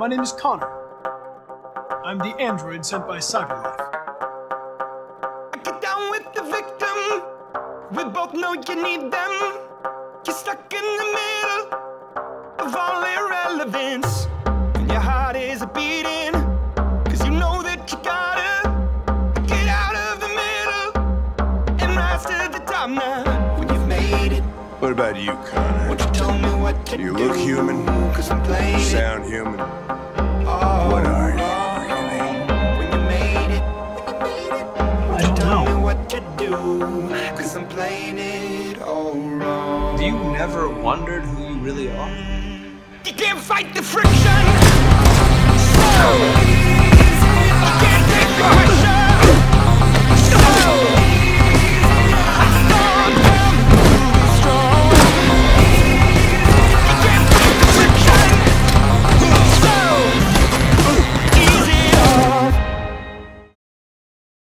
My name is Connor. I'm the android sent by Cyberlife. Get down with the victim. We both know you need them. You're stuck in the middle of all irrelevance. And your heart is a beating. Cause you know that you gotta get out of the middle and rise to the top now. When you've made it, What about you, Connor? won't you tell me what to You do? look human. Cause I'm playing You it sound human. all What are you, wrong. really? When you made it, I don't know. what to do. Cause I'm playing it all wrong. Have you never wondered who you really are? You can't fight the friction.